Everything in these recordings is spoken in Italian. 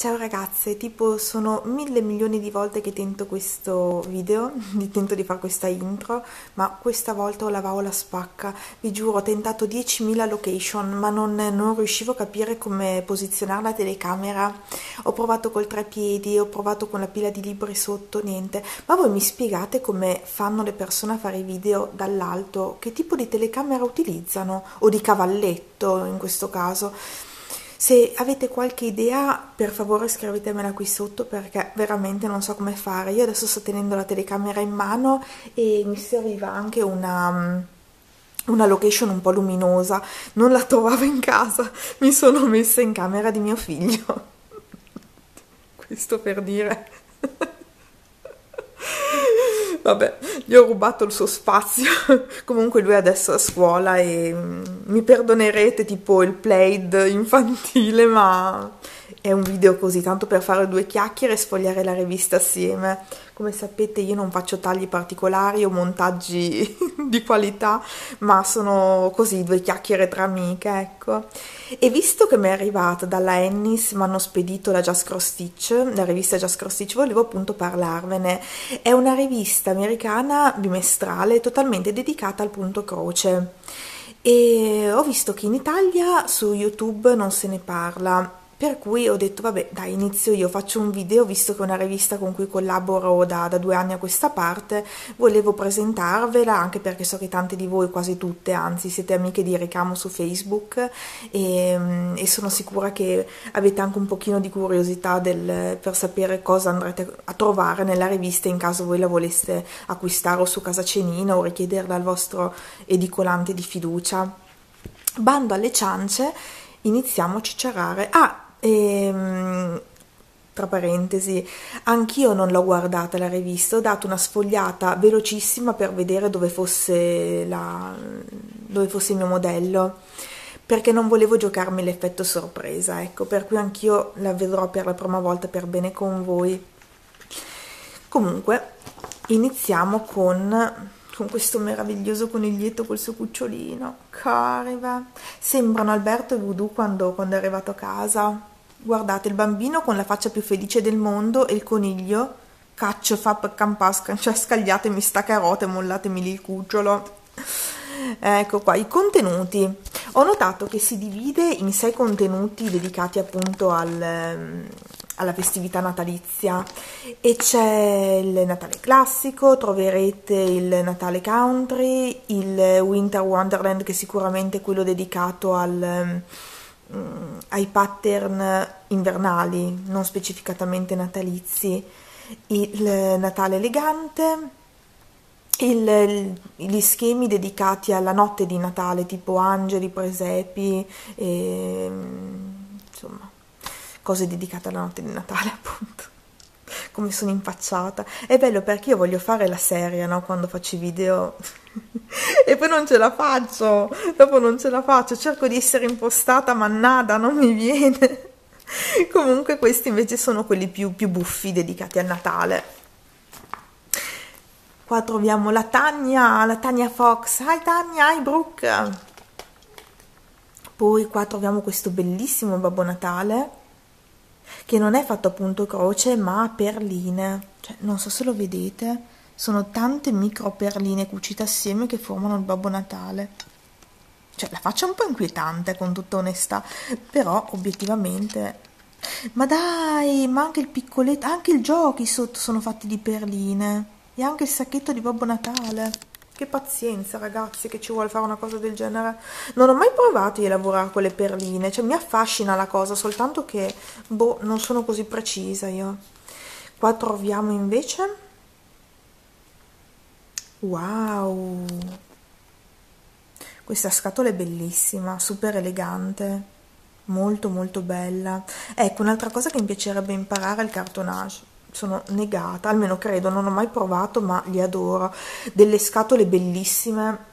Ciao ragazze, tipo sono mille milioni di volte che tento questo video, tento di fare questa intro, ma questa volta ho la va la spacca. Vi giuro, ho tentato 10.000 location, ma non, non, riuscivo a capire come posizionare la telecamera. Ho provato col treppiedi, ho provato con la pila di libri sotto, niente. Ma voi mi spiegate come fanno le persone a fare i video dall'alto? Che tipo di telecamera utilizzano? O di cavalletto in questo caso? Se avete qualche idea, per favore scrivetemela qui sotto perché veramente non so come fare. Io adesso sto tenendo la telecamera in mano e mi serviva anche una, una location un po' luminosa. Non la trovavo in casa, mi sono messa in camera di mio figlio. Questo per dire. Vabbè, gli ho rubato il suo spazio. Comunque lui adesso è a scuola e mm, mi perdonerete tipo il played infantile, ma è un video così, tanto per fare due chiacchiere e sfogliare la rivista assieme. Come sapete io non faccio tagli particolari o montaggi di qualità, ma sono così due chiacchiere tra amiche, ecco. E visto che mi è arrivata dalla Ennis, mi hanno spedito la Just Cross Stitch, la rivista Just Cross Stitch, volevo appunto parlarvene. È una rivista americana bimestrale totalmente dedicata al punto croce. E ho visto che in Italia su YouTube non se ne parla per cui ho detto, vabbè, dai, inizio io, faccio un video, visto che è una rivista con cui collaboro da, da, due anni a questa parte, volevo presentarvela, anche perché so che tante di voi, quasi tutte, anzi, siete amiche di Ricamo su Facebook e, e sono sicura che avete anche un pochino di curiosità del, per sapere cosa andrete a trovare nella rivista in caso voi la voleste acquistare o su Casa Cenina o richiederla al vostro edicolante di fiducia. Bando alle ciance, iniziamo a cicciarare. Ah, e, ehm, tra parentesi, anch'io non l'ho guardata la rivista, ho dato una sfogliata velocissima per vedere dove fosse, la, dove fosse il mio modello, perché non volevo giocarmi l'effetto sorpresa, ecco, per cui anch'io la vedrò per la prima volta per bene con voi. Comunque, iniziamo con con questo meraviglioso coniglietto col suo cucciolino. Cariva. Sembrano Alberto e Voodoo quando, quando è arrivato a casa. Guardate il bambino con la faccia più felice del mondo e il coniglio. Caccio, fa campasca, cioè scagliatemi sta carota e mollatemi lì il cucciolo. Ecco qua, i contenuti. Ho notato che si divide in sei contenuti dedicati appunto al, alla festività natalizia e c'è il Natale classico, troverete il Natale country, il Winter Wonderland che sicuramente è quello dedicato al ehm, Mm, ai pattern invernali, non specificatamente natalizi, il Natale elegante, il, gli schemi dedicati alla notte di Natale, tipo angeli, presepi, e, insomma, cose dedicate alla notte di Natale, appunto. Come sono impacciata. È bello perché io voglio fare la serie, no? Quando faccio i video e poi non ce la faccio, dopo non ce la faccio, cerco di essere impostata ma nada, non mi viene. Comunque questi invece sono quelli più, più buffi dedicati al Natale. Qua troviamo la Tania, la Tania Fox. Hi Tania, hi Brooke. Poi qua troviamo questo bellissimo Babbo Natale che non è fatto appunto croce ma a perline. Cioè, non so se lo vedete sono tante micro perline cucite assieme che formano il Babbo Natale. Cioè, la faccia un po' inquietante, con tutta onestà, però obiettivamente... Ma dai, ma anche il piccoletto, anche i giochi sotto sono fatti di perline. E anche il sacchetto di Babbo Natale. Che pazienza, ragazzi, che ci vuole fare una cosa del genere. Non ho mai provato a lavorare con le perline, cioè mi affascina la cosa, soltanto che, boh, non sono così precisa io. Qua troviamo invece Wow! Questa scatola è bellissima, super elegante, molto molto bella. Ecco, un'altra cosa che mi piacerebbe imparare è il cartonage. Sono negata, almeno credo, non ho mai provato, ma li adoro. Delle scatole bellissime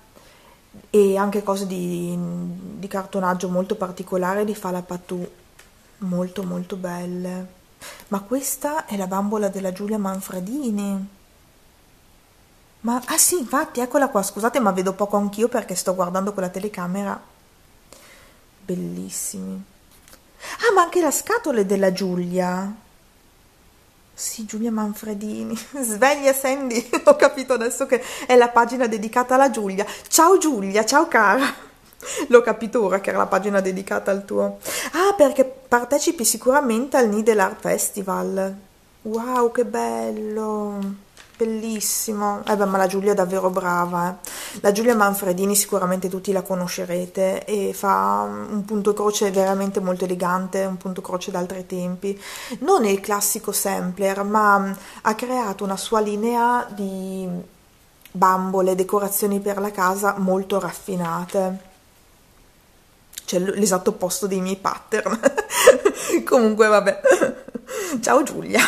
e anche cose di, di cartonaggio molto particolare di fa la Patou, molto molto belle. Ma questa è la bambola della Giulia Manfredini ma, ah sì, infatti, eccola qua, scusate, ma vedo poco anch'io perché sto guardando con la telecamera. Bellissimi. Ah, ma anche la scatola è della Giulia. Sì, Giulia Manfredini. Sveglia Sandy, ho capito adesso che è la pagina dedicata alla Giulia. Ciao Giulia, ciao cara. L'ho capito ora che era la pagina dedicata al tuo. Ah, perché partecipi sicuramente al Needle Art Festival. Wow, che bello bellissimo. Eh beh, ma la Giulia è davvero brava. Eh. La Giulia Manfredini sicuramente tutti la conoscerete e fa un punto croce veramente molto elegante, un punto croce d'altri tempi. Non è il classico sampler, ma ha creato una sua linea di bambole, decorazioni per la casa molto raffinate. Cioè l'esatto opposto dei miei pattern. Comunque vabbè. Ciao Giulia.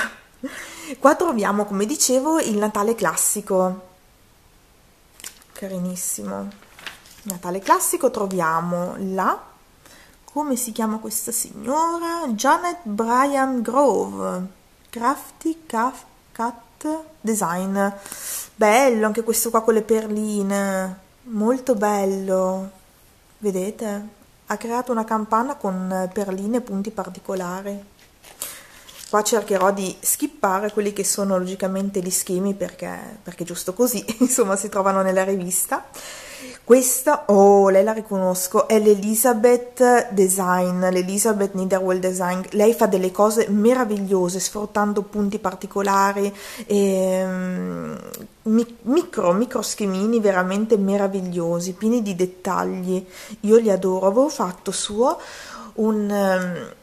Qua troviamo, come dicevo, il Natale classico. Carinissimo. Natale classico troviamo la... Come si chiama questa signora? Janet Bryan Grove. Crafty Cat Design. Bello anche questo qua con le perline. Molto bello. Vedete? Ha creato una campana con perline e punti particolari. Qua cercherò di skippare quelli che sono logicamente gli schemi perché, perché giusto così, insomma, si trovano nella rivista. Questa, oh, lei la riconosco, è l'Elizabeth Design, l'Elizabeth Niederwell Design. Lei fa delle cose meravigliose, sfruttando punti particolari, e, um, micro, micro schemini veramente meravigliosi, pieni di dettagli. Io li adoro. Avevo fatto suo un... Um,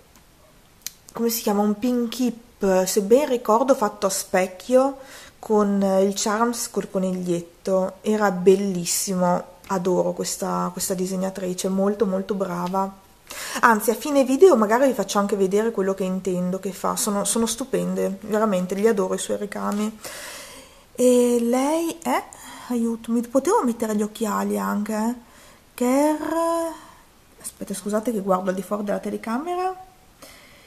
come si chiama, un pin keep, se ben ricordo fatto a specchio con il charms col coniglietto, era bellissimo, adoro questa, questa disegnatrice, molto molto brava. Anzi, a fine video magari vi faccio anche vedere quello che intendo che fa, sono, sono stupende, veramente, li adoro i suoi ricami. E lei è, aiuto, mi potevo mettere gli occhiali anche, eh? Ker... aspetta scusate che guardo al di fuori della telecamera,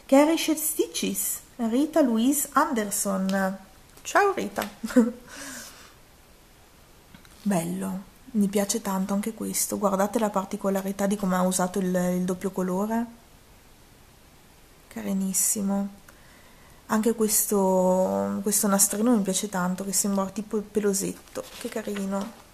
Cherish Stitches, Rita Louise Anderson. Ciao Rita. Bello, mi piace tanto anche questo. Guardate la particolarità di come ha usato il, il doppio colore. Carinissimo. Anche questo, questo nastrino mi piace tanto, che sembra tipo pelosetto. Che carino.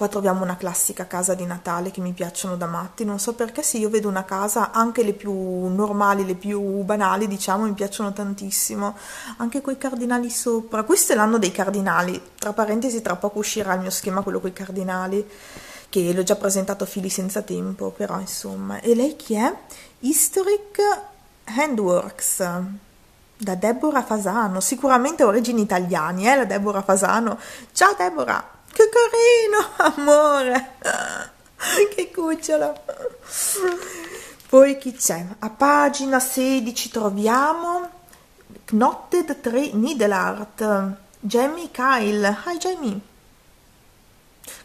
Qua troviamo una classica casa di Natale che mi piacciono da matti, non so perché se io vedo una casa, anche le più normali, le più banali, diciamo, mi piacciono tantissimo. Anche quei cardinali sopra, questo è l'anno dei cardinali, tra parentesi tra poco uscirà il mio schema, quello con i cardinali, che l'ho già presentato a fili senza tempo, però insomma. E lei chi è? Historic Handworks da Deborah Fasano, sicuramente origini italiani, eh, la Deborah Fasano. Ciao Deborah! Che carino, amore. Che cucciolo. Poi chi c'è? A pagina 16 troviamo Knotted Tree Needle Art. Jamie Kyle. Hi Jamie.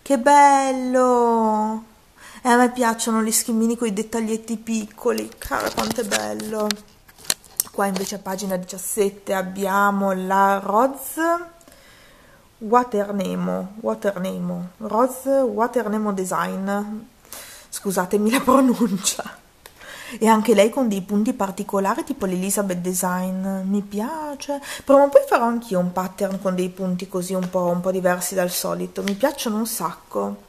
Che bello. E a me piacciono gli schemini con i dettaglietti piccoli. Cara, quanto è bello. Qua invece a pagina 17 abbiamo la Rose Waternemo, Waternemo, Rose Waternemo Design, scusatemi la pronuncia. E anche lei con dei punti particolari tipo l'Elizabeth Design, mi piace. Prima o poi farò anch'io un pattern con dei punti così un po', un po' diversi dal solito, mi piacciono un sacco.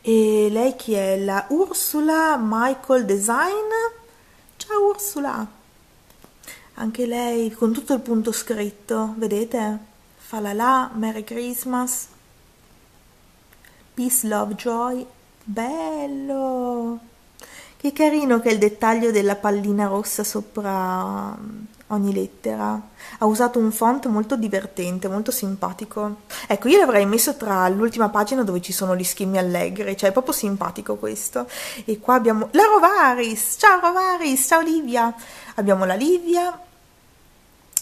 E lei chi è? La Ursula Michael Design. Ciao Ursula! Anche lei con tutto il punto scritto, vedete? Falala, Merry Christmas, Peace, Love, Joy, bello! Che carino che è il dettaglio della pallina rossa sopra um, ogni lettera. Ha usato un font molto divertente, molto simpatico. Ecco, io l'avrei messo tra l'ultima pagina dove ci sono gli schemi allegri, cioè è proprio simpatico questo. E qua abbiamo la Rovaris, ciao Rovaris, ciao Livia. Abbiamo la Livia,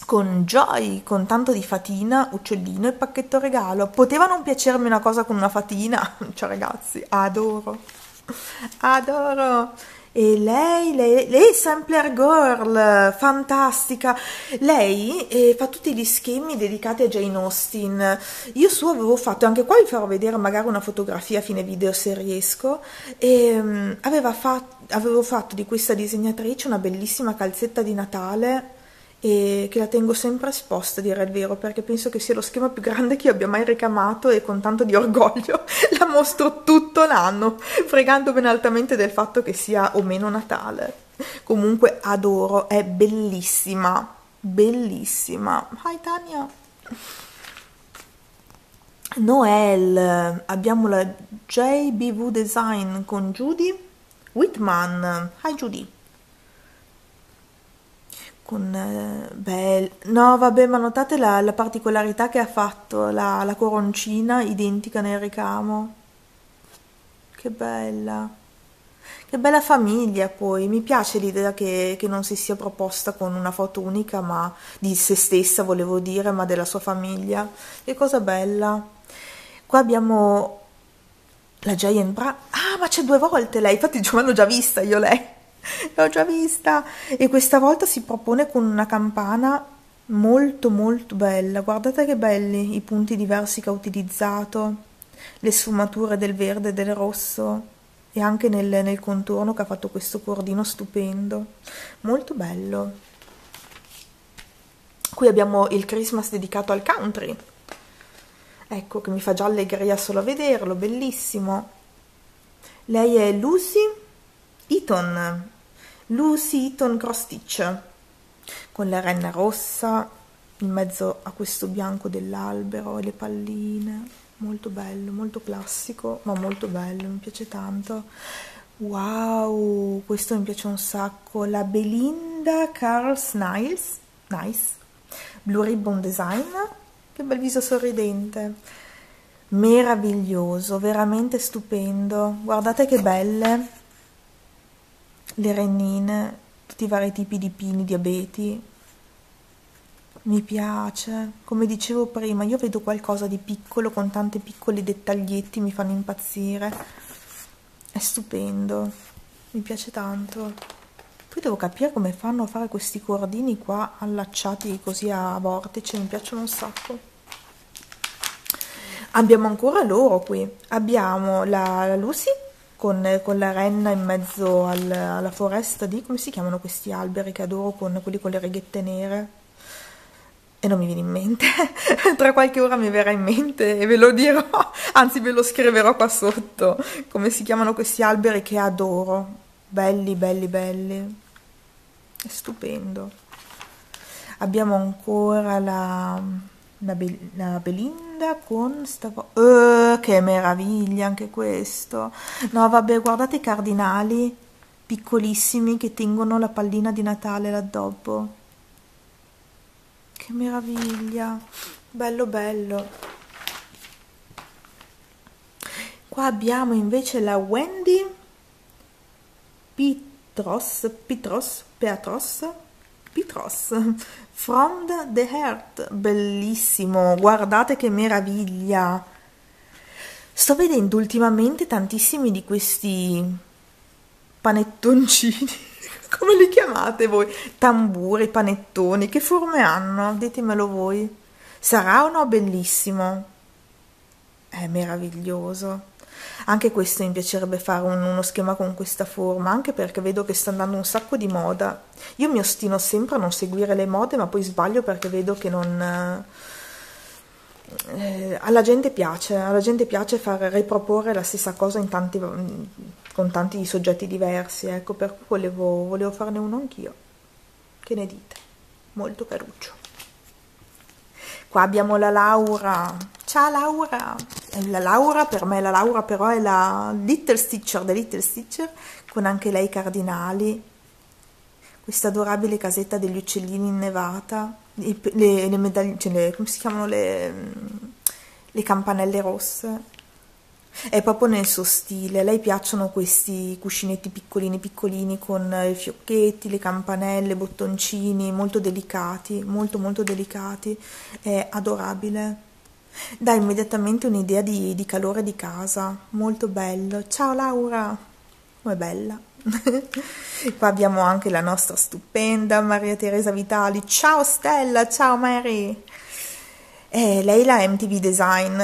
con Joy, con tanto di fatina, uccellino e pacchetto regalo. Poteva non piacermi una cosa con una fatina? Ciao ragazzi, adoro, adoro. E lei, lei, lei è Sampler Girl, fantastica. Lei eh, fa tutti gli schemi dedicati a Jane Austen. Io su avevo fatto, anche qua vi farò vedere magari una fotografia a fine video se riesco, e um, fatto, avevo fatto di questa disegnatrice una bellissima calzetta di Natale e che la tengo sempre esposta, a dire il vero, perché penso che sia lo schema più grande che io abbia mai ricamato e con tanto di orgoglio la mostro tutto l'anno, fregandomene altamente del fatto che sia o meno Natale. Comunque adoro, è bellissima, bellissima. Hi Tania! Noel, abbiamo la JBV Design con Judy Whitman. Hi Judy! Con eh, beh, no vabbè ma notate la, la particolarità che ha fatto la, la, coroncina identica nel ricamo. Che bella. Che bella famiglia poi. Mi piace l'idea che, che non si sia proposta con una foto unica ma di se stessa volevo dire ma della sua famiglia. Che cosa bella. Qua abbiamo la Giant Bra ah ma c'è due volte lei. Infatti già l'ho già vista io lei l'ho già vista. E questa volta si propone con una campana molto molto bella. Guardate che belli i punti diversi che ha utilizzato le sfumature del verde e del rosso e anche nel, nel contorno che ha fatto questo cordino stupendo. Molto bello. Qui abbiamo il Christmas dedicato al country. Ecco che mi fa già allegria solo a vederlo bellissimo. Lei è Lucy Eaton Lucy Eaton Cross Stitch con la renna rossa in mezzo a questo bianco dell'albero e le palline. Molto bello, molto classico ma molto bello, mi piace tanto. Wow, questo mi piace un sacco. La Belinda Carls Nice Nice. Blue Ribbon Design che bel viso sorridente. Meraviglioso, veramente stupendo. Guardate che belle le rennine, tutti i vari tipi di pini, di abeti. Mi piace, come dicevo prima, io vedo qualcosa di piccolo con tanti piccoli dettaglietti, mi fanno impazzire. È stupendo, mi piace tanto. Poi devo capire come fanno a fare questi cordini qua allacciati così a vortice, mi piacciono un sacco. Abbiamo ancora loro qui. Abbiamo la, la Lucy con, con, la renna in mezzo al, alla foresta di, come si chiamano questi alberi che adoro, con quelli con le righette nere? E non mi viene in mente, tra qualche ora mi verrà in mente e ve lo dirò, anzi ve lo scriverò qua sotto, come si chiamano questi alberi che adoro, belli, belli, belli, è stupendo. Abbiamo ancora la, la, la Belinda con stavo... Uh, che meraviglia anche questo. No vabbè guardate i cardinali piccolissimi che tengono la pallina di Natale l'addobbo che meraviglia. Bello bello. Qua abbiamo invece la Wendy Pitros Pitros Petros Petros From the Heart, bellissimo, guardate che meraviglia. Sto vedendo ultimamente tantissimi di questi panettoncini, come li chiamate voi? Tamburi, panettoni, che forme hanno? Ditemelo voi. Sarà o no bellissimo? È meraviglioso. Anche questo mi piacerebbe fare un, uno schema con questa forma, anche perché vedo che sta andando un sacco di moda. Io mi ostino sempre a non seguire le mode, ma poi sbaglio perché vedo che non... Eh, alla gente piace, alla gente piace far riproporre la stessa cosa tanti, con tanti soggetti diversi, ecco, per cui volevo, volevo farne uno anch'io. Che ne dite? Molto caruccio. Qua abbiamo la Laura. Ciao Laura! La Laura, per me la Laura però è la Little Stitcher, The Little Stitcher, con anche lei cardinali. Questa adorabile casetta degli uccellini innevata. Le, le medaglie, cioè le, come si chiamano le, le campanelle rosse è proprio nel suo stile, a lei piacciono questi cuscinetti piccolini piccolini con i fiocchetti, le campanelle, bottoncini, molto delicati, molto molto delicati, è adorabile. Dà immediatamente un'idea di, di calore di casa, molto bello. Ciao Laura, come bella, Qua abbiamo anche la nostra stupenda Maria Teresa Vitali. Ciao Stella, ciao Mary. Eh, lei la MTV Design,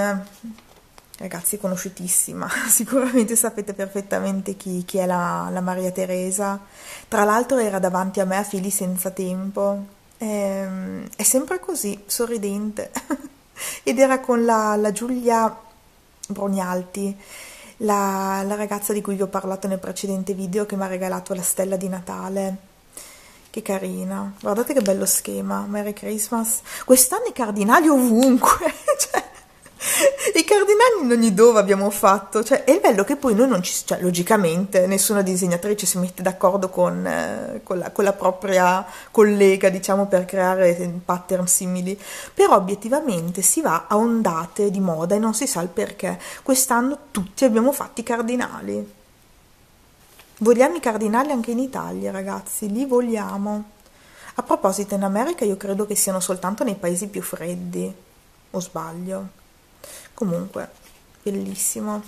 ragazzi, conosciutissima. Sicuramente sapete perfettamente chi, chi è la, la, Maria Teresa. Tra l'altro era davanti a me a fili senza tempo. Eh, è sempre così, sorridente. Ed era con la, la Giulia Brognalti la, la ragazza di cui vi ho parlato nel precedente video che mi ha regalato la stella di Natale. Che carina, guardate che bello schema, Merry Christmas. Quest'anno i cardinali ovunque, cioè, i cardinali in ogni dove abbiamo fatto, cioè è bello che poi noi non ci, cioè logicamente nessuna disegnatrice si mette d'accordo con, eh, con, la, con, la, propria collega, diciamo, per creare pattern simili, però obiettivamente si va a ondate di moda e non si sa il perché. Quest'anno tutti abbiamo fatto i cardinali. Vogliamo i cardinali anche in Italia, ragazzi, li vogliamo. A proposito, in America io credo che siano soltanto nei paesi più freddi, o sbaglio? Comunque bellissimo.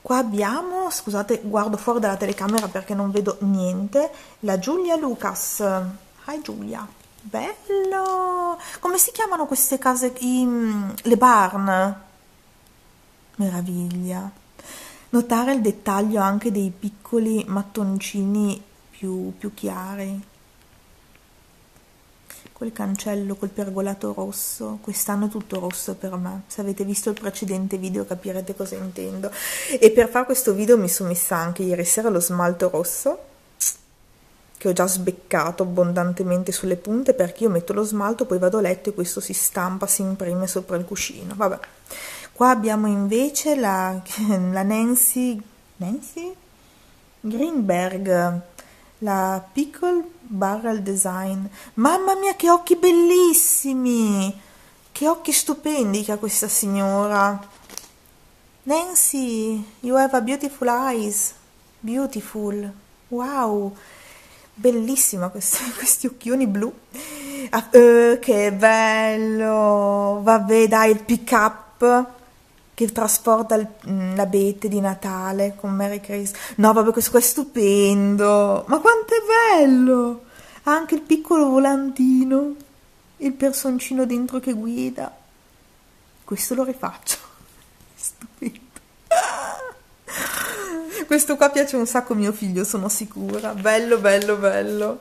Qua abbiamo scusate guardo fuori dalla telecamera perché non vedo niente la Giulia Lucas. Hi Giulia. Bello. Come si chiamano queste case I, le barn? Meraviglia. Notare il dettaglio anche dei piccoli mattoncini più, più chiari quel cancello col pergolato rosso, quest'anno tutto rosso per me, se avete visto il precedente video capirete cosa intendo. E per fare questo video mi sono messa anche ieri sera lo smalto rosso, che ho già sbeccato abbondantemente sulle punte perché io metto lo smalto, poi vado a letto e questo si stampa, si imprime sopra il cuscino, vabbè. Qua abbiamo invece la, la Nancy, Nancy? Greenberg, la Pickle Barrel Design. Mamma mia, che occhi bellissimi! Che occhi stupendi che ha questa signora. Nancy, you have a beautiful eyes. Beautiful. Wow. Bellissima questi, questi occhioni blu. Ah, uh, che bello. Vabbè, dai, il pick up che trasporta l'abete di Natale con Mary Christmas. No, vabbè, questo qua è stupendo. Ma quanto è bello! Ha anche il piccolo volantino, il personcino dentro che guida. Questo lo rifaccio. Stupendo. Questo qua piace un sacco a mio figlio, sono sicura. Bello, bello, bello.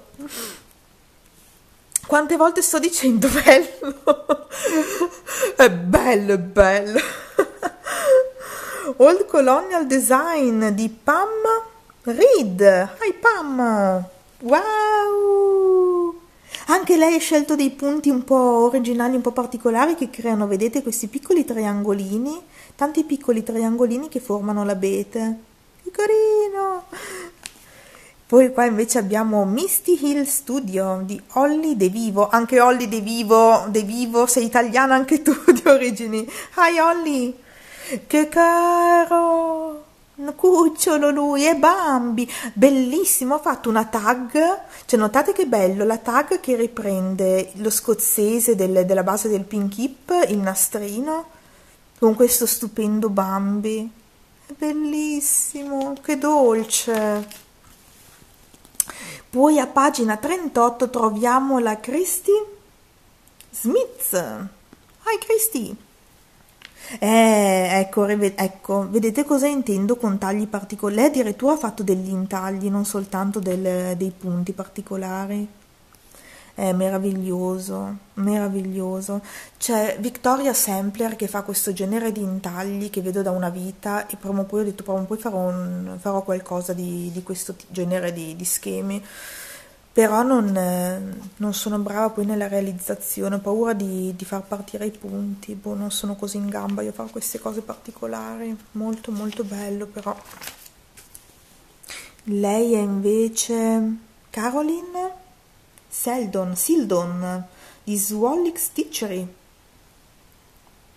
Quante volte sto dicendo bello? È bello, è bello. Old Colonial Design di Pam Reed. Hi Pam! Wow! Anche lei ha scelto dei punti un po' originali, un po' particolari che creano, vedete, questi piccoli triangolini, tanti piccoli triangolini che formano l'abete. Che carino! Poi qua invece abbiamo Misty Hill Studio di Olli De Vivo, anche Olli De Vivo, De Vivo, sei italiana anche tu di origini. Hi Olli! Che caro! Cucciolo lui, è Bambi, bellissimo, ha fatto una tag, cioè notate che bello, la tag che riprende lo scozzese del, della base del pink hip, il nastrino, con questo stupendo Bambi, bellissimo, che dolce. Poi a pagina 38 troviamo la Christy Smith. Hi Christy! Eh, ecco, ecco, vedete cosa intendo con tagli particolari? Lei addirittura ha fatto degli intagli, non soltanto del, dei punti particolari. È meraviglioso, meraviglioso. C'è Victoria Sampler che fa questo genere di intagli che vedo da una vita e prima o poi ho detto prima o poi farò, un, farò qualcosa di, di questo genere di, di schemi però non, eh, non, sono brava poi nella realizzazione, ho paura di, di, far partire i punti, boh, non sono così in gamba io fare queste cose particolari, molto molto bello però. Lei è invece Caroline Seldon, Sildon di Swallick Stitchery.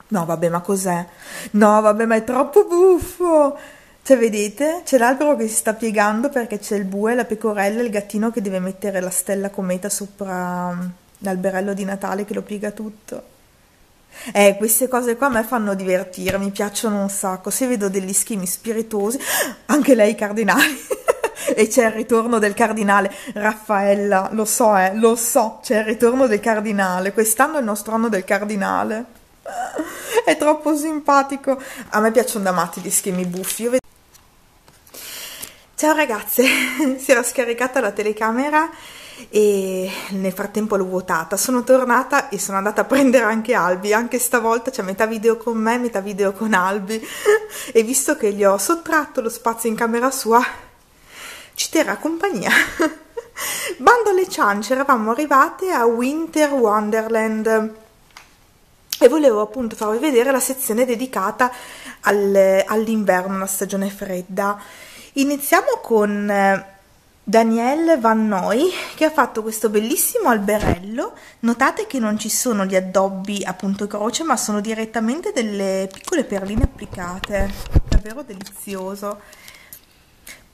No vabbè ma cos'è? No vabbè ma è troppo buffo! Cioè, vedete? C'è l'albero che si sta piegando perché c'è il bue, la pecorella e il gattino che deve mettere la stella cometa sopra mm, l'alberello di Natale che lo piega tutto. Eh, queste cose qua a me fanno divertire, mi piacciono un sacco. Se vedo degli schemi spiritosi, anche lei cardinali. e c'è il ritorno del cardinale. Raffaella, lo so, eh, lo so, c'è il ritorno del cardinale. Quest'anno è il nostro anno del cardinale. È troppo simpatico. A me piacciono da matti gli schemi buffi. Io ved- Ciao ragazze, si era scaricata la telecamera e nel frattempo l'ho vuotata. Sono tornata e sono andata a prendere anche Albi. Anche stavolta c'è metà video con me, metà video con Albi. E visto che gli ho sottratto lo spazio in camera sua, ci terrà compagnia. Bando alle ciance, eravamo arrivate a Winter Wonderland e volevo appunto farvi vedere la sezione dedicata al, all'inverno, la stagione fredda. Iniziamo con eh, Danielle Van Noy che ha fatto questo bellissimo alberello. Notate che non ci sono gli addobbi a punto croce, ma sono direttamente delle piccole perline applicate. Davvero delizioso.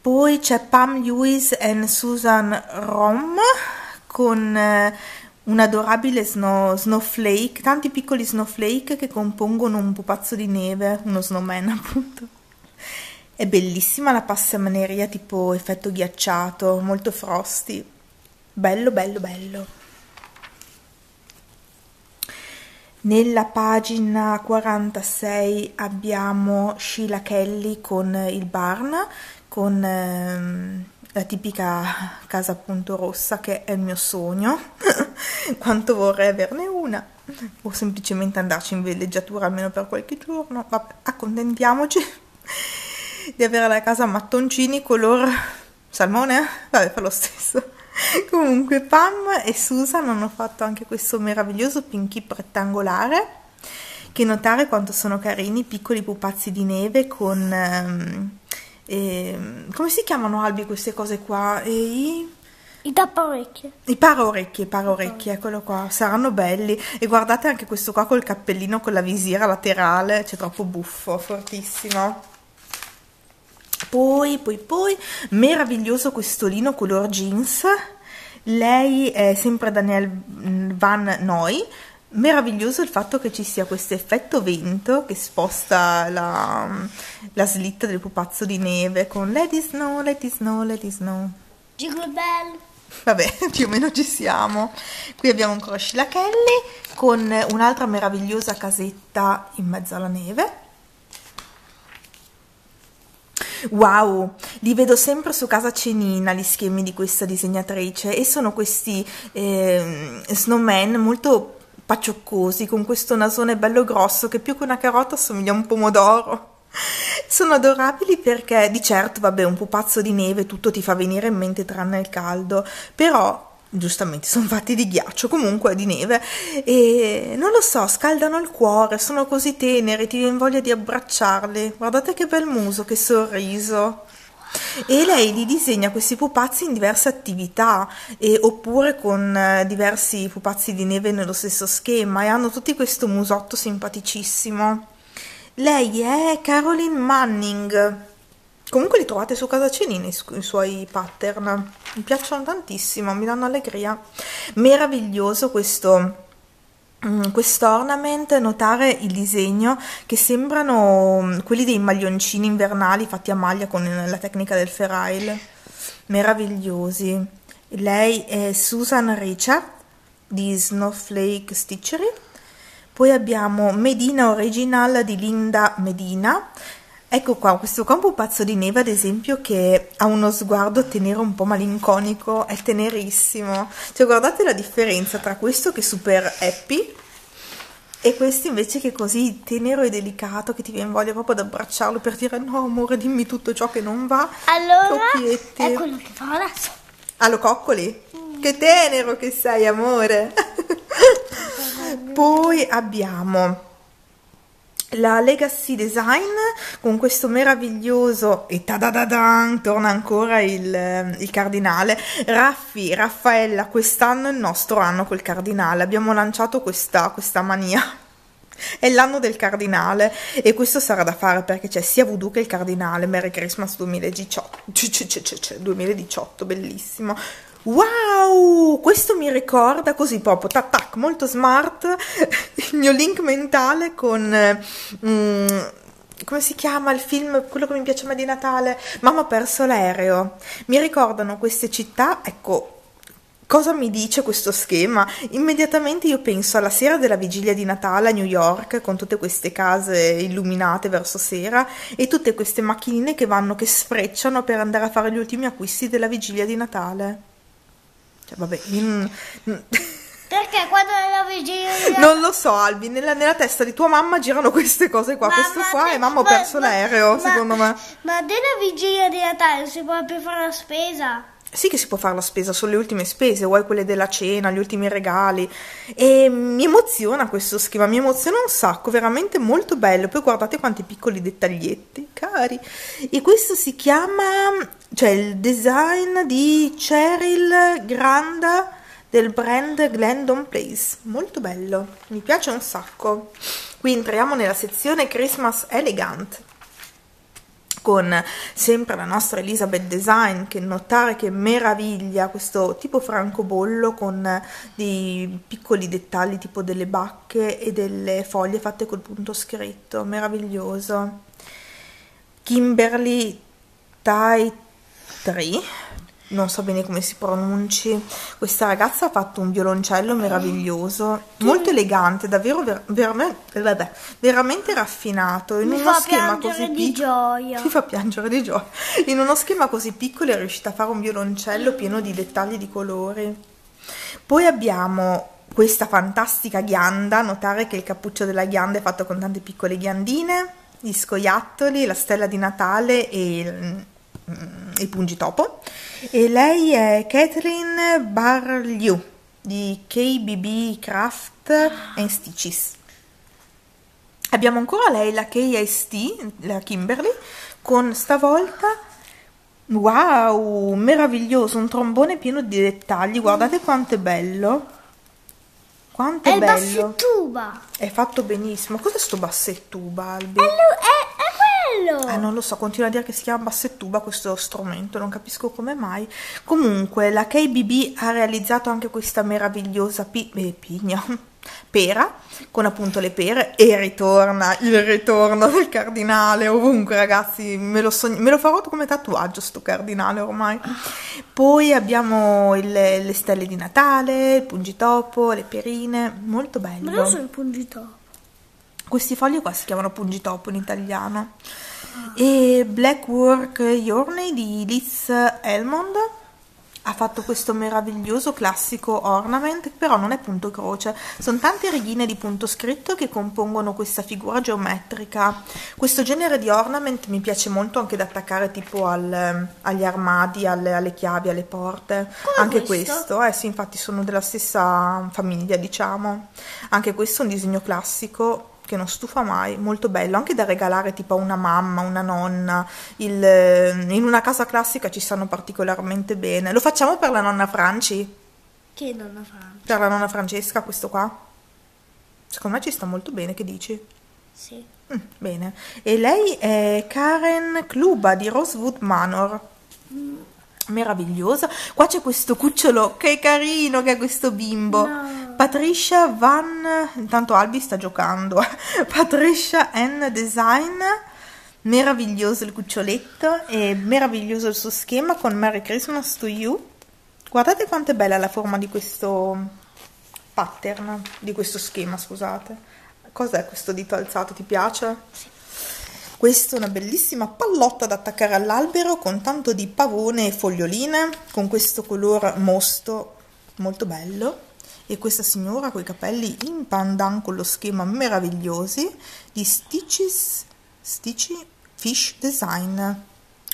Poi c'è Pam Lewis e Susan Rom con eh, un adorabile snow, snowflake, tanti piccoli snowflake che compongono un pupazzo di neve, uno snowman appunto. È bellissima la passamaneria tipo effetto ghiacciato, molto frosty. Bello, bello, bello. Nella pagina 46 abbiamo Sheila Kelly con il Barn con ehm, la tipica casa appunto rossa che è il mio sogno quanto vorrei averne una o semplicemente andarci in villeggiatura almeno per qualche giorno vabbè accontentiamoci di avere la casa mattoncini color salmone vabbè fa lo stesso comunque Pam e Susan hanno fatto anche questo meraviglioso pinky rettangolare che notare quanto sono carini piccoli pupazzi di neve con ehm, e, come si chiamano Albi queste cose qua? E i... I tappaorecchie. I paraorecchie, paraorecchie, eccolo qua, saranno belli. E guardate anche questo qua col cappellino con la visiera laterale, c'è troppo buffo, fortissimo. Poi, poi, poi, meraviglioso questo lino color jeans. Lei è sempre Danielle Van Noy, meraviglioso il fatto che ci sia questo effetto vento che sposta la, la slitta del pupazzo di neve con Let it snow, let it snow, let it snow. Jingle bell. Vabbè, più o meno ci siamo. Qui abbiamo ancora Sheila Kelly con un'altra meravigliosa casetta in mezzo alla neve. Wow, li vedo sempre su casa Cenina gli schemi di questa disegnatrice e sono questi eh, snowman molto paccioccosi con questo nasone bello grosso che più che una carota assomiglia a un pomodoro. Sono adorabili perché di certo, vabbè, un pupazzo di neve tutto ti fa venire in mente tranne il caldo, però giustamente sono fatti di ghiaccio, comunque di neve e non lo so, scaldano il cuore, sono così teneri, ti viene voglia di abbracciarli. Guardate che bel muso, che sorriso e lei li disegna questi pupazzi in diverse attività e, oppure con eh, diversi pupazzi di neve nello stesso schema e hanno tutti questo musotto simpaticissimo. Lei è Caroline Manning. Comunque li trovate su Casa Cenini i, i suoi pattern. Mi piacciono tantissimo, mi danno allegria. Meraviglioso questo Mm, questo ornament, notare il disegno che sembrano mm, quelli dei maglioncini invernali fatti a maglia con la tecnica del ferrail, meravigliosi. Lei è Susan Richard di Snowflake Stitchery. Poi abbiamo Medina Original di Linda Medina. Ecco qua, questo qua è un pupazzo di neve ad esempio che ha uno sguardo tenero un po' malinconico, è tenerissimo. Cioè guardate la differenza tra questo che è super happy e questo invece che è così tenero e delicato che ti viene voglia proprio ad abbracciarlo per dire no amore dimmi tutto ciò che non va. Allora, è quello che fa adesso. Ah, lo coccoli? Mm. Che tenero che sei amore! Poi abbiamo la Legacy Design con questo meraviglioso e tadadadan torna ancora il, il, cardinale Raffi, Raffaella quest'anno è il nostro anno col cardinale. Abbiamo lanciato questa, questa mania. È l'anno del cardinale. E questo sarà da fare perché c'è sia Voodoo che il cardinale. Merry Christmas 2018 2018 bellissimo wow questo mi ricorda così proprio, tac tac, molto smart, il mio link mentale con... Mm, come si chiama il film, quello che mi piace a di Natale? Mamma ha perso l'aereo. Mi ricordano queste città, ecco, Cosa mi dice questo schema? Immediatamente io penso alla sera della vigilia di Natale a New York, con tutte queste case illuminate verso sera e tutte queste macchinine che vanno, che sfrecciano per andare a fare gli ultimi acquisti della vigilia di Natale. Cioè, vabbè, io... Perché quando è la vigilia. Non lo so, Albi, nella, nella, testa di tua mamma girano queste cose qua, ma, questo ma qua, te, e mamma ho perso ma, l'aereo, secondo me. Ma nella vigilia di Natale si può più fare la spesa? Sì che si può fare la spesa, sono le ultime spese, vuoi quelle della cena, gli ultimi regali. E mi emoziona questo schema, mi emoziona un sacco, veramente molto bello, poi guardate quanti piccoli dettaglietti, cari, e questo si chiama, cioè il design di Cheryl Granda del brand Glendon Place, molto bello, mi piace un sacco. Qui entriamo nella sezione Christmas Elegant con sempre la nostra Elizabeth Design che notare che meraviglia questo tipo francobollo con dei piccoli dettagli tipo delle bacche e delle foglie fatte col punto scritto. Meraviglioso. Kimberly Tai 3 non so bene come si pronunci. Questa ragazza ha fatto un violoncello meraviglioso, molto elegante, davvero ver veramente, vabbè, veramente raffinato. In Mi uno fa schema così di gioia. Ti fa piangere di gioia. In uno schema così piccolo è riuscita a fare un violoncello pieno di dettagli di colori. Poi abbiamo questa fantastica ghianda, notare che il cappuccio della ghianda è fatto con tante piccole ghiandine, gli scoiattoli, la stella di Natale e il, il pungitopo e lei è Catherine Barliu di KBB Craft and Stitches. Abbiamo ancora lei la KST, la Kimberly, con stavolta wow, meraviglioso, un trombone pieno di dettagli, guardate quanto è bello. Quanto è, è bello. bassettuba. È fatto benissimo. Cos'è sto bassettuba, Albi? È, è, bello! Eh, non lo so, continua a dire che si chiama bassettuba questo strumento, non capisco come mai. Comunque, la KBB ha realizzato anche questa meravigliosa pi eh, pigna, pera, con appunto le pere, e ritorna il ritorno del cardinale ovunque, ragazzi, me lo, me lo farò come tatuaggio sto cardinale ormai. Poi abbiamo il, le stelle di Natale, il pungitopo, le perine, molto bello. Ma non sono il pungitopo. Questi fogli qua si chiamano pungitopo in italiano. E Blackwork Journey di Liz Elmond ha fatto questo meraviglioso classico ornament, però non è punto croce, sono tante righine di punto scritto che compongono questa figura geometrica. Questo genere di ornament mi piace molto anche da attaccare tipo al, agli armadi, alle, alle, chiavi, alle porte. Come anche questo? questo, eh sì, infatti sono della stessa famiglia, diciamo. Anche questo è un disegno classico che non stufa mai, molto bello, anche da regalare tipo a una mamma, una nonna, il, in una casa classica ci stanno particolarmente bene. Lo facciamo per la nonna Franci? Che nonna Franci? Per la nonna Francesca questo qua? Secondo me ci sta molto bene, che dici? Sì. Mm, bene. E lei è Karen Kluba di Rosewood Manor. Mm meravigliosa. Qua c'è questo cucciolo, che carino che è questo bimbo. No. Patricia Van, intanto Albi sta giocando. Patricia N Design, meraviglioso il cuccioletto e meraviglioso il suo schema con Merry Christmas to you. Guardate quanto è bella la forma di questo pattern, di questo schema, scusate. Cos'è questo dito alzato? Ti piace? Sì. Questa è una bellissima pallotta da attaccare all'albero con tanto di pavone e foglioline, con questo colore mosto molto bello. E questa signora con i capelli in pandan con lo schema meravigliosi di Stitches, Stitchy Fish Design.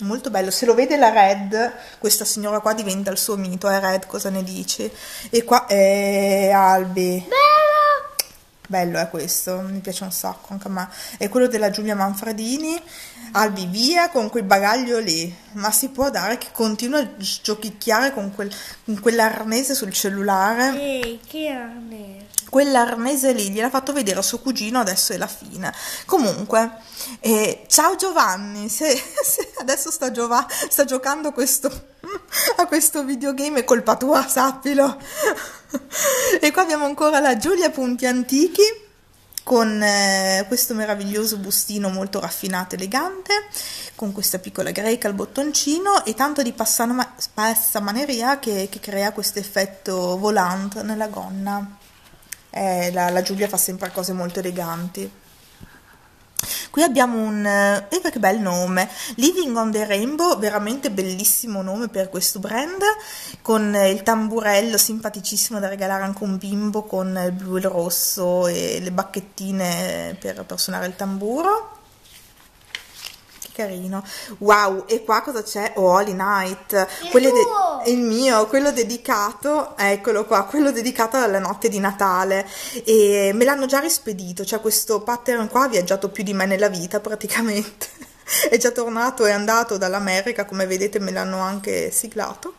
Molto bello, se lo vede la Red, questa signora qua diventa il suo mito, è Red, cosa ne dici? E qua è Albi. Beh! Bello è questo, mi piace un sacco anche a me. È quello della Giulia Manfredini, Albi via con quel bagaglio lì, ma si può dare che continua a giochicchiare con, quel, con quell'arnese sul cellulare. Ehi, che arnese? quell'arnese lì gliel'ha fatto vedere a suo cugino, adesso è la fine. Comunque, eh, ciao Giovanni, se, se adesso sta, giova, sta giocando questo, a questo videogame è colpa tua, sappilo. e qua abbiamo ancora la Giulia Punti Antichi con eh, questo meraviglioso bustino molto raffinato e elegante, con questa piccola greca al bottoncino e tanto di passamaneria che, che crea questo effetto volant nella gonna. Eh, la, la Giulia fa sempre cose molto eleganti. Qui abbiamo un, eh, che bel nome, Living on the Rainbow, veramente bellissimo nome per questo brand, con il tamburello simpaticissimo da regalare anche un bimbo con il blu e il rosso e le bacchettine per, per suonare il tamburo carino. Wow, e qua cosa c'è? Oh, Holy Night. Il, de- il mio, quello dedicato, eccolo qua, quello dedicato alla notte di Natale. E me l'hanno già rispedito, cioè questo pattern qua ha viaggiato più di me nella vita praticamente. è già tornato e andato dall'America, come vedete me l'hanno anche siglato.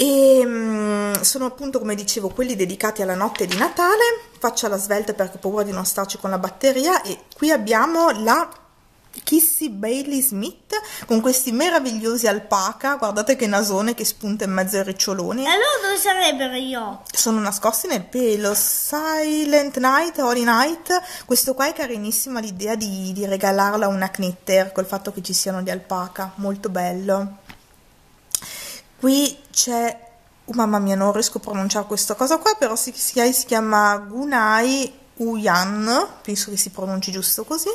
E um, sono appunto, come dicevo, quelli dedicati alla notte di Natale. Faccio la svelta perché ho paura di non starci con la batteria. E qui abbiamo la Kissy Bailey Smith con questi meravigliosi alpaca, guardate che nasone che spunta in mezzo ai riccioloni. E allora dove sarebbero io? Sono nascosti nel pelo. Silent Night, Holy Night. Questo qua è carinissima l'idea di, di regalarla a una knitter col fatto che ci siano gli alpaca, molto bello. Qui c'è, oh, mamma mia non riesco a pronunciare questa cosa qua, però si, si, si chiama Gunai Uyan, penso che si pronunci giusto così,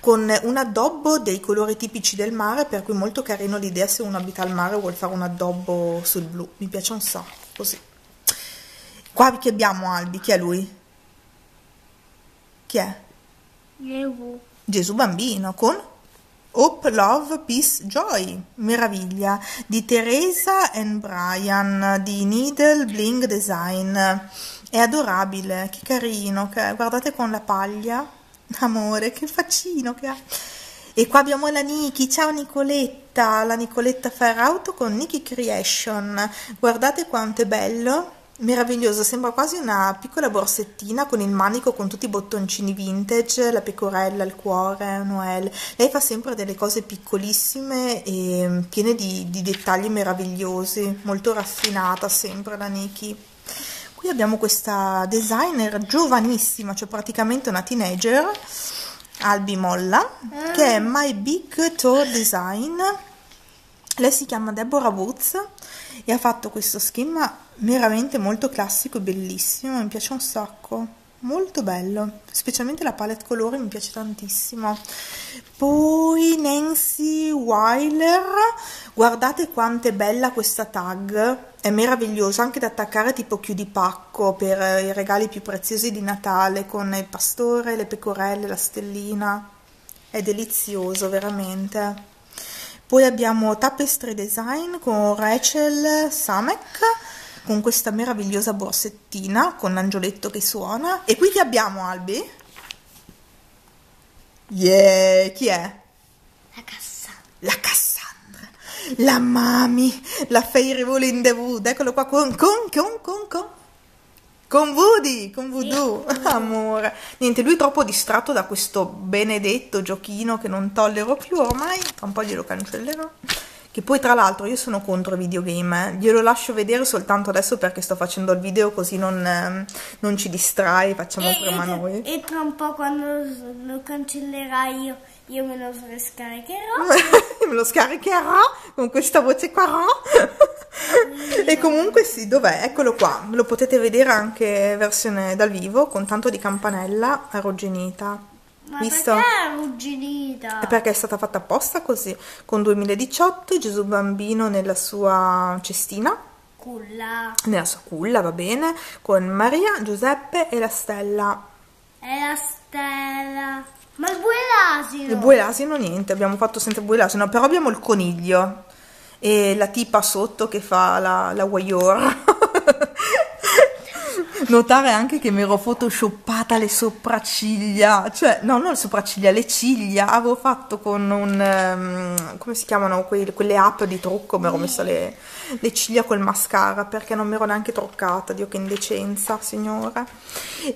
con un addobbo dei colori tipici del mare, per cui molto carino l'idea se uno abita al mare o vuole fare un addobbo sul blu, mi piace un sacco, così. Qua che abbiamo Albi, chi è lui? Chi è? Gesù. Gesù bambino, con Hope, Love, Peace, Joy, meraviglia, di Teresa and Brian, di Needle Bling Design. È adorabile, che carino, che, guardate con la paglia, amore, che faccino che ha. E qua abbiamo la Niki, ciao Nicoletta, la Nicoletta Ferrauto con Niki Creation, guardate quanto è bello, meraviglioso, sembra quasi una piccola borsettina con il manico con tutti i bottoncini vintage, la pecorella, il cuore, Noel. Lei fa sempre delle cose piccolissime e piene di, di dettagli meravigliosi, molto raffinata sempre la Niki. Qui abbiamo questa designer giovanissima, cioè praticamente una teenager, Albi Molla, che è My Big Toe Design. Lei si chiama Deborah Woods e ha fatto questo schema veramente molto classico e bellissimo, mi piace un sacco molto bello, specialmente la palette colore mi piace tantissimo. Poi Nancy Weiler, guardate quanto è bella questa tag, è meravigliosa anche da attaccare tipo chiudipacco per i regali più preziosi di Natale con il pastore, le pecorelle, la stellina, è delizioso veramente. Poi abbiamo Tapestry Design con Rachel Samek con questa meravigliosa borsettina con l'angioletto che suona. E qui chi abbiamo, Albi? Yeah, chi è? La Cassandra. La Cassandra, la Mami, la Fairyful in the Wood. Eccolo qua con, con, con, con, con. Con Woody, con Voodoo, amore. Niente, lui è troppo distratto da questo benedetto giochino che non tollero più ormai. Tra un po' glielo cancellerò. Che poi tra l'altro io sono contro i videogame, eh. glielo lascio vedere soltanto adesso perché sto facendo il video così non, eh, non ci distrai, facciamo e, prima e, noi. E tra un po' quando lo cancellerai io, io me lo scaricherò. me lo scaricherò con questa voce qua. e comunque sì, dov'è? Eccolo qua, lo potete vedere anche versione dal vivo con tanto di campanella arrugginita. Ma Visto? perché è arrugginita? È perché è stata fatta apposta così, con 2018 Gesù Bambino nella sua cestina, Culla. nella sua culla, va bene, con Maria, Giuseppe e la stella. È la stella. Ma il bue l'asino. Il bue l'asino niente, abbiamo fatto senza bue l'asino, però abbiamo il coniglio e la tipa sotto che fa la, la warrior. Notare anche che mi ero photoshoppata le sopracciglia, cioè no, non le sopracciglia, le ciglia, avevo fatto con un, um, come si chiamano, quei, quelle app di trucco, mi ero messa le, le ciglia col mascara perché non mi ero neanche truccata, Dio che indecenza, signora.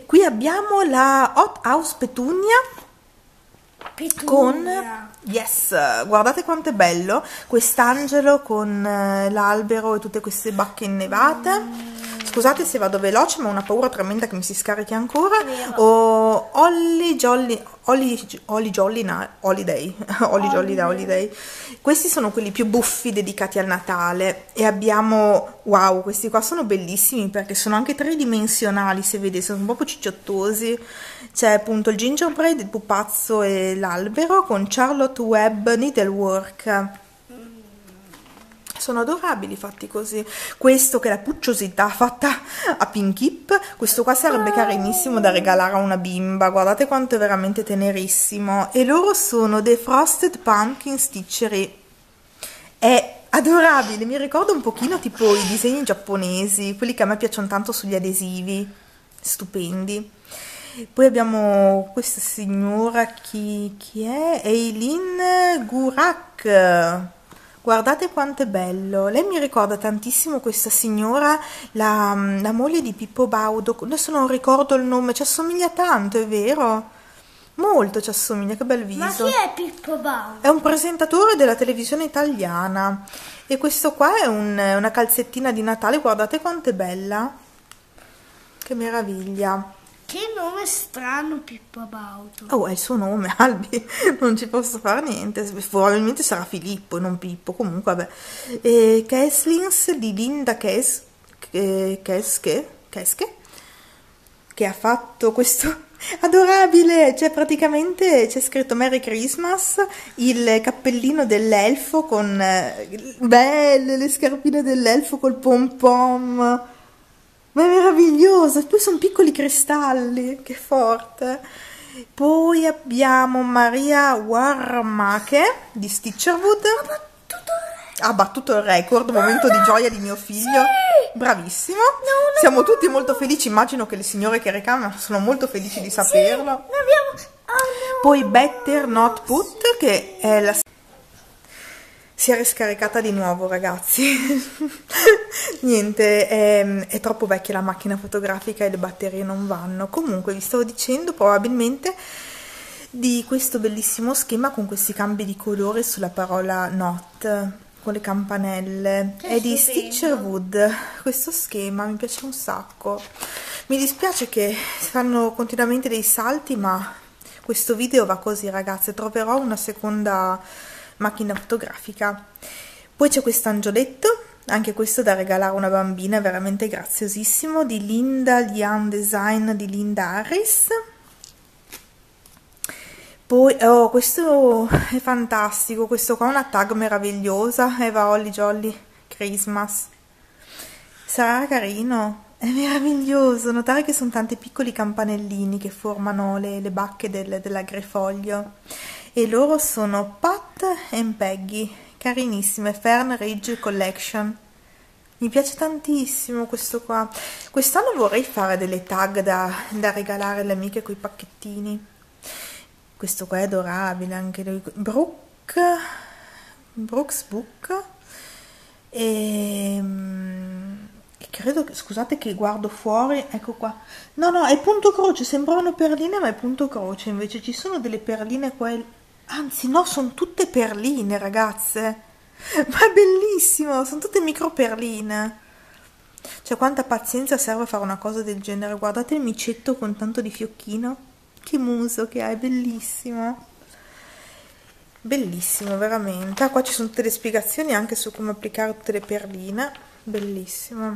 Qui abbiamo la Hot House Petunia con yes guardate quanto è bello quest'angelo con eh, l'albero e tutte queste bacche innevate scusate se vado veloce ma ho una paura tremenda che mi si scarichi ancora. O Holly Jolly Holly, Holly Jolly no, Holiday Holly Jolly da Holiday. Questi sono quelli più buffi dedicati al Natale e abbiamo wow questi qua sono bellissimi perché sono anche tridimensionali se vedete sono proprio cicciottosi c'è appunto il gingerbread il pupazzo e l'albero con Charlotte Webb Needlework sono adorabili fatti così. Questo che è la pucciosità fatta a pink hip questo qua sarebbe carinissimo da regalare a una bimba. Guardate quanto è veramente tenerissimo. E loro sono The Frosted Pumpkin Stitchery è adorabile. Mi ricorda un pochino tipo i disegni giapponesi quelli che a me piacciono tanto sugli adesivi. Stupendi. Poi abbiamo questa signora chi, chi è? Eileen Gurak Guardate quanto è bello. Lei mi ricorda tantissimo questa signora, la, la moglie di Pippo Baudo. Adesso non ricordo il nome, ci assomiglia tanto, è vero? Molto ci assomiglia, che bel viso. Ma chi è Pippo Baudo? È un presentatore della televisione italiana. E questo qua è un, una calzettina di Natale, guardate quanto è bella. Che meraviglia. Che nome strano Pippo Baudo. Oh, è il suo nome, Albi, non ci posso fare niente. Probabilmente sarà Filippo, non Pippo. Comunque, vabbè. E Kesslings di Linda Kes, Keske, Keske, che ha fatto questo adorabile. Cioè, praticamente c'è scritto Merry Christmas, il cappellino dell'elfo con eh, belle le scarpine dell'elfo col pom pom ma è meraviglioso, poi sono piccoli cristalli, che forte. Poi abbiamo Maria Warmache di Stitcherwood. Ha battuto il record, momento di gioia di mio figlio. Bravissimo. Siamo tutti molto felici, immagino che le signore che recamano sono molto felici di saperlo. Oh, Poi Better Not Put, che è la si è riscaricata di nuovo ragazzi. Niente è, è, troppo vecchia la macchina fotografica e le batterie non vanno. Comunque vi stavo dicendo probabilmente di questo bellissimo schema con questi cambi di colore sulla parola not con le campanelle. Che è di Stitcherwood questo schema mi piace un sacco. Mi dispiace che fanno continuamente dei salti ma questo video va così ragazze troverò una seconda macchina fotografica. Poi c'è questo angioletto, anche questo da regalare a una bambina, veramente graziosissimo, di Linda Lian Design di Linda Harris. Poi, oh, questo è fantastico, questo qua è una tag meravigliosa, Eva Holly Jolly Christmas. Sarà carino, è meraviglioso notare che sono tanti piccoli campanellini che formano le, le bacche del, dell'agrifoglio e loro sono Pat e Peggy, carinissime, Fern Ridge Collection. Mi piace tantissimo questo qua. Quest'anno vorrei fare delle tag da, da regalare alle amiche con i pacchettini. Questo qua è adorabile, anche lui. Brooke, Brooks Book. E ehm, credo che, scusate che guardo fuori, ecco qua. No, no, è punto croce, sembravano perline, ma è punto croce. Invece ci sono delle perline qua Anzi, no, sono tutte perline, ragazze. Ma è bellissimo, sono tutte micro perline. Cioè, quanta pazienza serve fare una cosa del genere. Guardate il micetto con tanto di fiocchino. Che muso che ha, è bellissimo. Bellissimo, veramente. Ah, qua ci sono tutte le spiegazioni anche su come applicare tutte le perline. Bellissimo.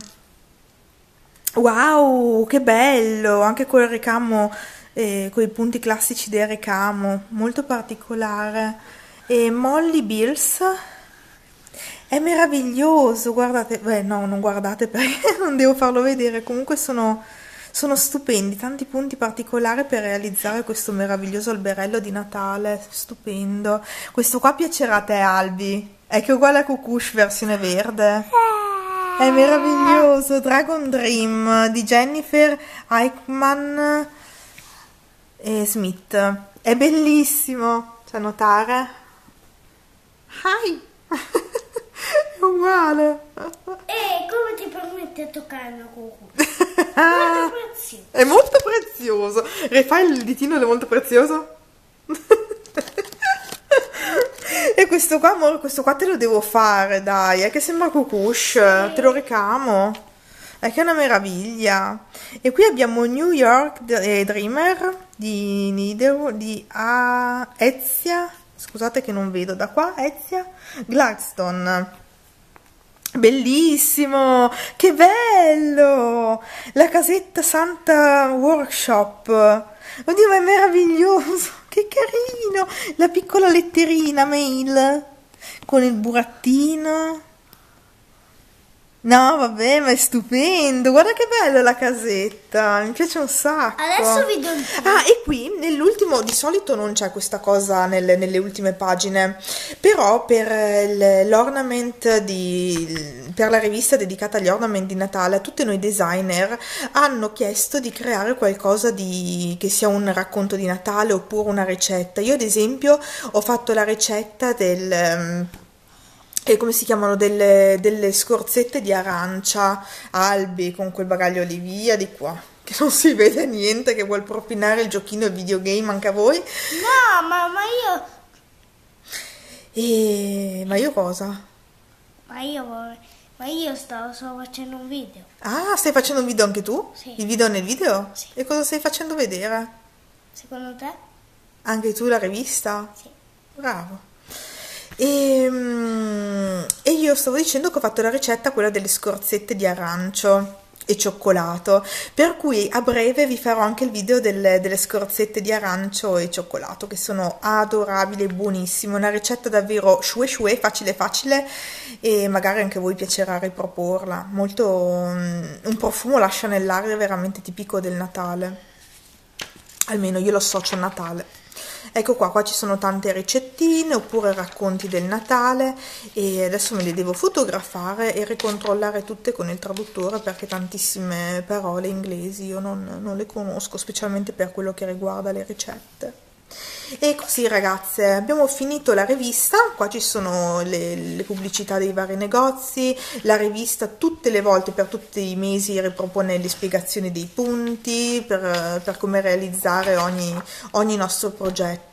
Wow, che bello! Anche quel ricamo eh, con i punti classici del recamo, molto particolare. E Molly Bills è meraviglioso, guardate, beh no, non guardate perché non devo farlo vedere, comunque sono, sono stupendi, tanti punti particolari per realizzare questo meraviglioso alberello di Natale, stupendo. Questo qua piacerà a te Albi, è che è uguale a Cucush versione verde. È meraviglioso, Dragon Dream di Jennifer Eichmann e Smith. È bellissimo, a notare? Hi! È uguale! E come ti permette di toccare una cucù? Molto prezioso. È molto prezioso. Rifai il ditino è molto prezioso? e questo qua, amore, questo qua te lo devo fare, dai, è che sembra Kukush, te lo recamo. È che è una meraviglia. E qui abbiamo New York eh, Dreamer di Nido, di ah, Ezia, scusate che non vedo da qua, Ezia Gladstone. Bellissimo, che bello! La casetta Santa Workshop. Oddio, ma è meraviglioso! Che carino! La piccola letterina mail con il burattino. No, vabbè, ma è stupendo. Guarda che bella la casetta. Mi piace un sacco. Adesso vi do il Ah, e qui nell'ultimo, di solito non c'è questa cosa nelle, nelle ultime pagine, però per eh, l'ornament di, per la rivista dedicata agli ornament di Natale, tutti noi designer hanno chiesto di creare qualcosa di, che sia un racconto di Natale oppure una ricetta. Io ad esempio ho fatto la ricetta del... e come si chiamano delle, delle scorzette di arancia albi con quel bagaglio lì via di qua che non si vede niente che vuol propinare il giochino il videogame anche a voi No, ma, ma io... e ma io cosa? Ma io. Ma io stavo solo facendo un video. ah stai facendo un video anche tu? Sì. il video nel video? Sì. e cosa stai facendo vedere? Secondo te? anche tu la rivista? Sì. Bravo. E, mm, e io stavo dicendo che ho fatto la ricetta, quella delle scorzette di arancio e cioccolato, per cui a breve vi farò anche il video delle, delle scorzette di arancio e cioccolato, che sono adorabili buonissime, una ricetta davvero shue shue, facile facile e magari anche voi piacerà riproporla, molto, mm, un profumo lascia nell'aria veramente tipico del Natale, almeno io lo associo a Natale. Ecco qua, qua ci sono tante ricettine oppure racconti del Natale e adesso me le devo fotografare e ricontrollare tutte con il traduttore perché tantissime parole inglesi io non, non le conosco, specialmente per quello che riguarda le ricette. E così ragazze, abbiamo finito la rivista, qua ci sono le, le pubblicità dei vari negozi, la rivista tutte le volte per tutti i mesi ripropone le spiegazioni dei punti per, per come realizzare ogni, ogni nostro progetto.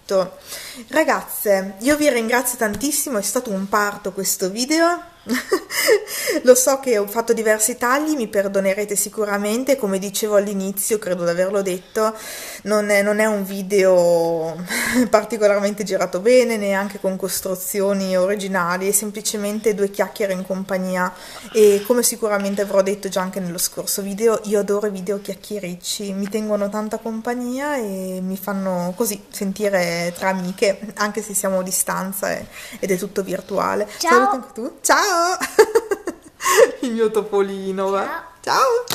Ragazze, io vi ringrazio tantissimo, è stato un parto questo video. Lo so che ho fatto diversi tagli, mi perdonerete sicuramente, come dicevo all'inizio, credo di averlo detto, non è, non è un video particolarmente girato bene, neanche con costruzioni originali, è semplicemente due chiacchiere in compagnia e come sicuramente avrò detto già anche nello scorso video, io adoro i video chiacchiericci, mi tengono tanta compagnia e mi fanno così sentire tra amiche, anche se siamo a distanza e- ed è tutto virtuale. Ciao. Saluta anche tu. Ciao! Il mio topolino, va. Ciao!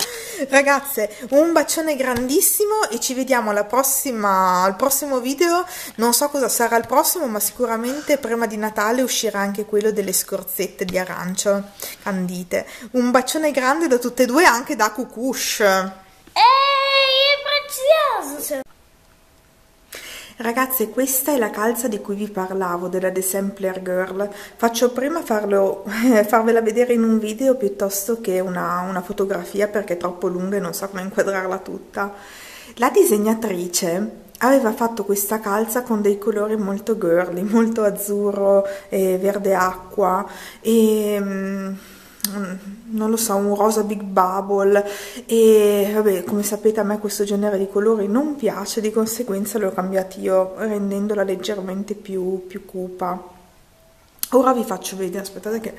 Ragazze, un bacione grandissimo e ci vediamo alla prossima, al prossimo video. Non so cosa sarà il prossimo, ma sicuramente prima di Natale uscirà anche quello delle scorzette di arancio candite. Un bacione grande da tutte e due, anche da Kukush. Ehi, è prezioso! Ragazze, questa è la calza di cui vi parlavo, della The Sampler Girl. Faccio prima farlo, farvela vedere in un video piuttosto che una, una fotografia perché è troppo lunga e non so come inquadrarla tutta. La disegnatrice aveva fatto questa calza con dei colori molto girly, molto azzurro e verde acqua e... mm, non lo so, un rosa big bubble e vabbè, come sapete a me questo genere di colori non piace, di conseguenza l'ho cambiati io rendendola leggermente più, più cupa. Ora vi faccio vedere, aspettate che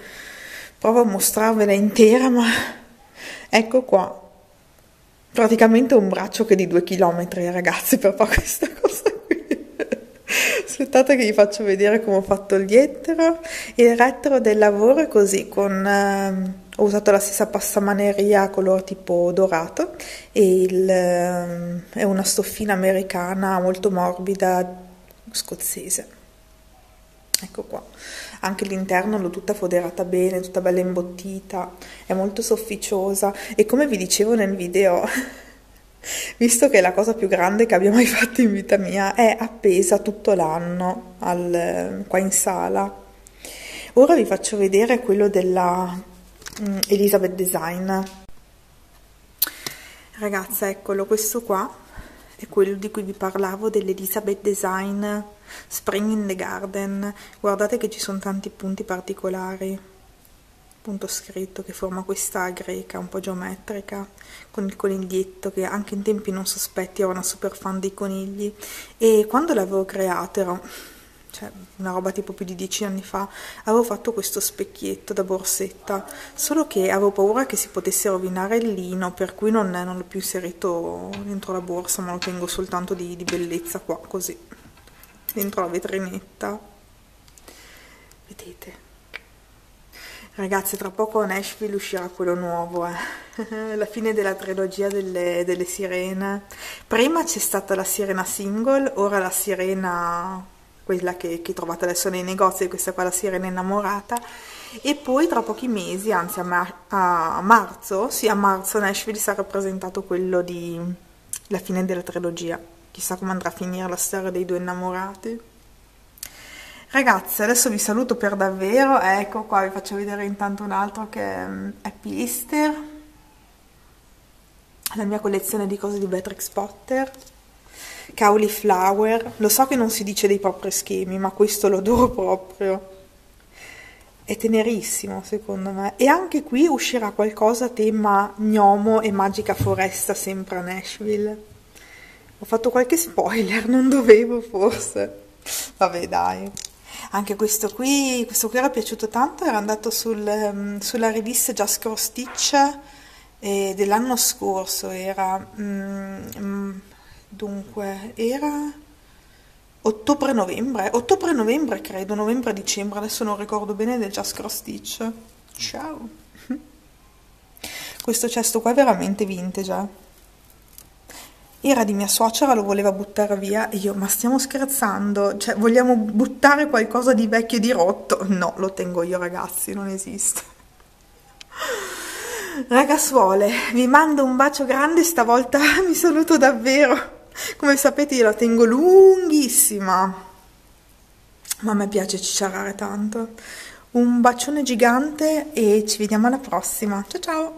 provo a mostrarvela intera, ma ecco qua. Praticamente un braccio che di due chilometri, ragazzi, per fare questa cosa qui. Aspettate che vi faccio vedere come ho fatto il dietro. Il retro del lavoro è così, con, ehm, ho usato la stessa passamaneria color tipo dorato e il, ehm, è una stoffina americana molto morbida scozzese. Ecco qua. anche l'interno l'ho tutta foderata bene, tutta bella imbottita, è molto sofficiosa e come vi dicevo nel video, visto che è la cosa più grande che abbia mai fatto in vita mia, è appesa tutto l'anno qua in sala. Ora vi faccio vedere quello della Elizabeth Design. Ragazza, eccolo, questo qua è quello di cui vi parlavo dell'Elizabeth Design Spring in the Garden. Guardate che ci sono tanti punti particolari. Punto scritto che forma questa greca un po' geometrica con il coniglietto che anche in tempi non sospetti ero una super fan dei conigli. E quando l'avevo creato ero cioè una roba tipo più di dieci anni fa, avevo fatto questo specchietto da borsetta, solo che avevo paura che si potesse rovinare il lino, per cui non, non l'ho più inserito dentro la borsa, ma lo tengo soltanto di, di bellezza qua, così, dentro la vetrinetta. Vedete? Ragazzi, tra poco a Nashville uscirà quello nuovo, eh. la fine della trilogia delle, delle sirene. Prima c'è stata la sirena single, ora la sirena quella che, che trovate adesso nei negozi, questa qua la sirena innamorata, e poi tra pochi mesi, anzi a, mar a marzo, sì a marzo Nashville sarà presentato quello di La fine della trilogia, chissà come andrà a finire la storia dei due innamorati. Ragazzi, adesso vi saluto per davvero, ecco qua vi faccio vedere intanto un altro che è Happy Easter, la mia collezione di cose di Beatrix Potter, cauliflower, lo so che non si dice dei propri schemi, ma questo lo adoro proprio. È tenerissimo secondo me. E anche qui uscirà qualcosa tema gnomo e magica foresta sempre a Nashville. Ho fatto qualche spoiler, non dovevo forse. Vabbè dai. Anche questo qui, questo qui era piaciuto tanto, era andato sul, um, sulla rivista Just Cross Stitch eh, dell'anno scorso, era... Um, dunque era ottobre-novembre, ottobre-novembre credo, novembre-dicembre, adesso non ricordo bene del Just Cross Stitch. Ciao! Questo cesto qua è veramente vintage. Eh. Era di mia suocera, lo voleva buttare via e io, ma stiamo scherzando? Cioè, vogliamo buttare qualcosa di vecchio e di rotto? No, lo tengo io ragazzi, non esiste. Ragazzuole, vi mando un bacio grande, stavolta mi saluto davvero. Come sapete io la tengo lunghissima, ma a me piace cicciarare tanto. Un bacione gigante e ci vediamo alla prossima. Ciao ciao!